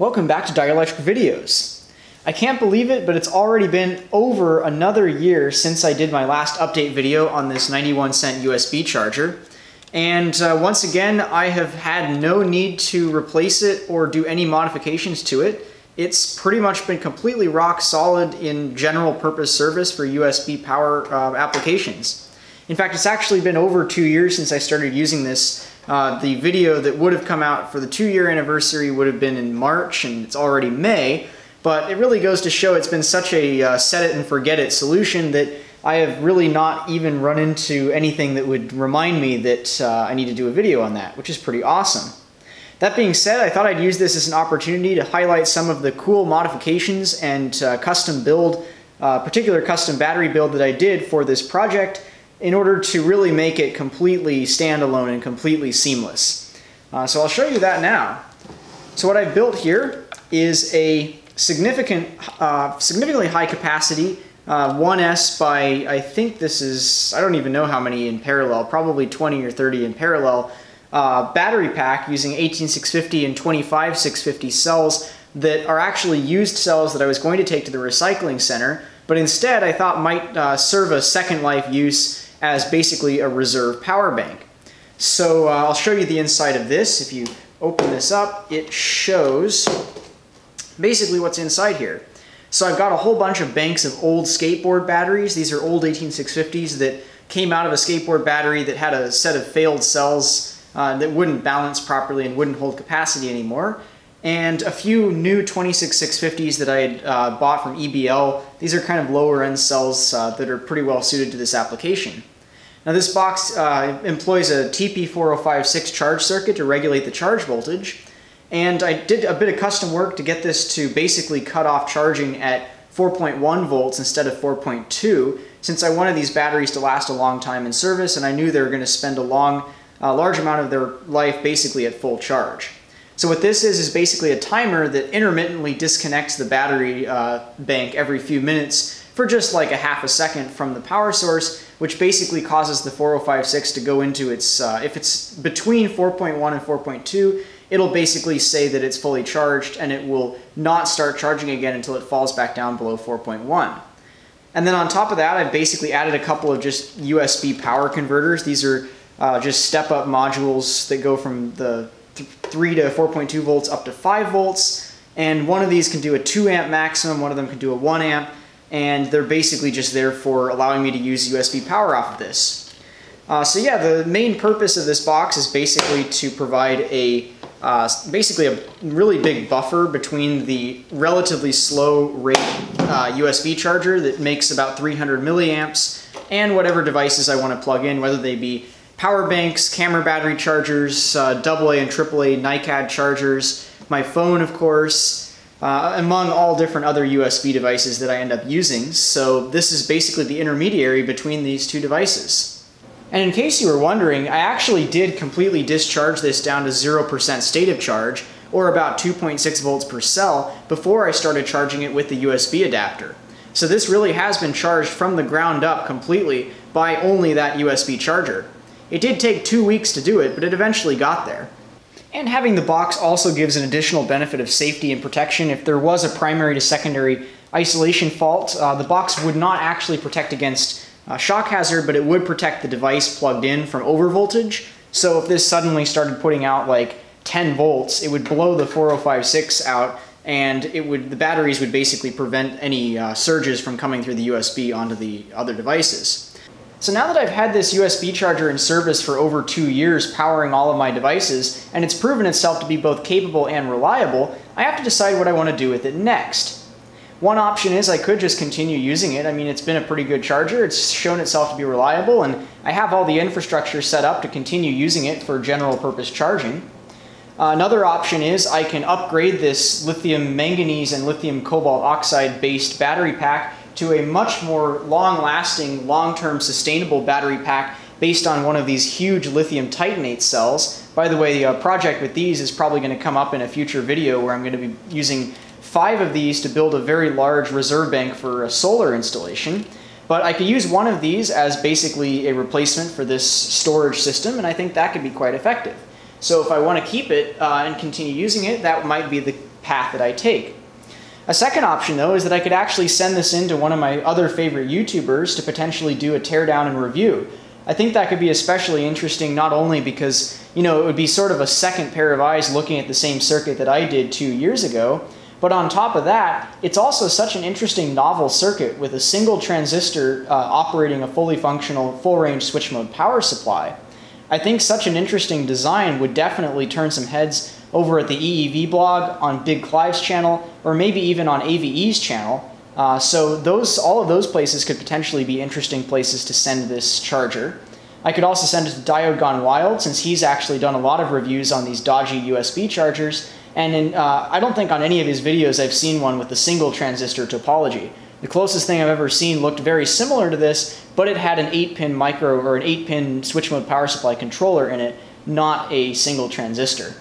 Welcome back to Dielectric Videos. I can't believe it, but it's already been over another year since I did my last update video on this 91 cent USB charger. And uh, once again, I have had no need to replace it or do any modifications to it. It's pretty much been completely rock solid in general purpose service for USB power uh, applications. In fact, it's actually been over two years since I started using this. Uh, the video that would have come out for the two year anniversary would have been in March and it's already May, but it really goes to show it's been such a uh, set it and forget it solution that I have really not even run into anything that would remind me that uh, I need to do a video on that, which is pretty awesome. That being said, I thought I'd use this as an opportunity to highlight some of the cool modifications and uh, custom build, uh, particular custom battery build that I did for this project in order to really make it completely standalone and completely seamless. Uh, so I'll show you that now. So what I've built here is a significant, uh, significantly high capacity uh, 1S by, I think this is, I don't even know how many in parallel, probably 20 or 30 in parallel, uh, battery pack using 18650 and 26650 cells that are actually used cells that I was going to take to the recycling center, but instead I thought might uh, serve a second life use as basically a reserve power bank. So uh, I'll show you the inside of this. If you open this up, it shows basically what's inside here. So I've got a whole bunch of banks of old skateboard batteries. These are old 18650s that came out of a skateboard battery that had a set of failed cells uh, that wouldn't balance properly and wouldn't hold capacity anymore. And a few new 26650s that I had uh, bought from EBL. These are kind of lower end cells uh, that are pretty well suited to this application. Now this box uh, employs a TP4056 charge circuit to regulate the charge voltage. And I did a bit of custom work to get this to basically cut off charging at 4.1 volts instead of 4.2 since I wanted these batteries to last a long time in service and I knew they were going to spend a long, uh, large amount of their life basically at full charge. So what this is is basically a timer that intermittently disconnects the battery uh, bank every few minutes for just like a half a second from the power source, which basically causes the 4056 to go into its, uh, if it's between 4.1 and 4.2, it'll basically say that it's fully charged and it will not start charging again until it falls back down below 4.1. And then on top of that, I've basically added a couple of just USB power converters. These are uh, just step-up modules that go from the th 3 to 4.2 volts up to 5 volts. And one of these can do a 2 amp maximum, one of them can do a 1 amp, and they're basically just there for allowing me to use USB power off of this. Uh, so yeah, the main purpose of this box is basically to provide a uh, basically a really big buffer between the relatively slow rate uh, USB charger that makes about 300 milliamps and whatever devices I want to plug in, whether they be power banks, camera battery chargers, uh, AA and AAA NiCad chargers, my phone of course, uh, among all different other USB devices that I end up using. So this is basically the intermediary between these two devices. And in case you were wondering, I actually did completely discharge this down to 0% state of charge, or about 2.6 volts per cell, before I started charging it with the USB adapter. So this really has been charged from the ground up completely by only that USB charger. It did take two weeks to do it, but it eventually got there. And having the box also gives an additional benefit of safety and protection. If there was a primary to secondary isolation fault, uh, the box would not actually protect against uh, shock hazard, but it would protect the device plugged in from overvoltage. So if this suddenly started putting out like 10 volts, it would blow the 4056 out and it would the batteries would basically prevent any uh, surges from coming through the USB onto the other devices. So now that I've had this USB charger in service for over two years powering all of my devices, and it's proven itself to be both capable and reliable, I have to decide what I want to do with it next. One option is I could just continue using it. I mean, it's been a pretty good charger. It's shown itself to be reliable, and I have all the infrastructure set up to continue using it for general purpose charging. Another option is I can upgrade this lithium manganese and lithium cobalt oxide based battery pack to a much more long lasting, long term sustainable battery pack based on one of these huge lithium titanate cells. By the way, the uh, project with these is probably going to come up in a future video where I'm going to be using five of these to build a very large reserve bank for a solar installation. But I could use one of these as basically a replacement for this storage system, and I think that could be quite effective. So if I want to keep it uh, and continue using it, that might be the path that I take. A second option, though, is that I could actually send this in to one of my other favorite YouTubers to potentially do a teardown and review. I think that could be especially interesting not only because, you know, it would be sort of a second pair of eyes looking at the same circuit that I did two years ago, but on top of that, it's also such an interesting novel circuit with a single transistor uh, operating a fully functional full range switch mode power supply. I think such an interesting design would definitely turn some heads over at the EEVblog, on Big Clive's channel, or maybe even on AvE's channel. Uh, so those, all of those places could potentially be interesting places to send this charger. I could also send it to Diode Gone Wild since he's actually done a lot of reviews on these dodgy USB chargers and in, uh, I don't think on any of his videos I've seen one with a single transistor topology. The closest thing I've ever seen looked very similar to this, but it had an 8-pin micro or an 8-pin switch mode power supply controller in it, not a single transistor.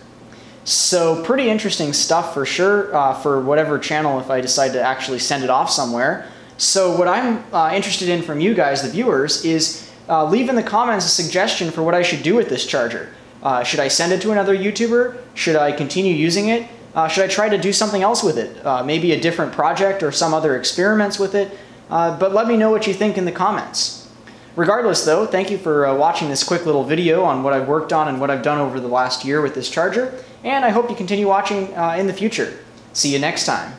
So pretty interesting stuff for sure uh, for whatever channel if I decide to actually send it off somewhere. So what I'm uh, interested in from you guys, the viewers, is uh, leave in the comments a suggestion for what I should do with this charger. Uh, should I send it to another YouTuber? Should I continue using it? Uh, should I try to do something else with it? Uh, maybe a different project or some other experiments with it? But let me know what you think in the comments. Regardless though, thank you for uh, watching this quick little video on what I've worked on and what I've done over the last year with this charger, and I hope you continue watching uh, in the future. See you next time.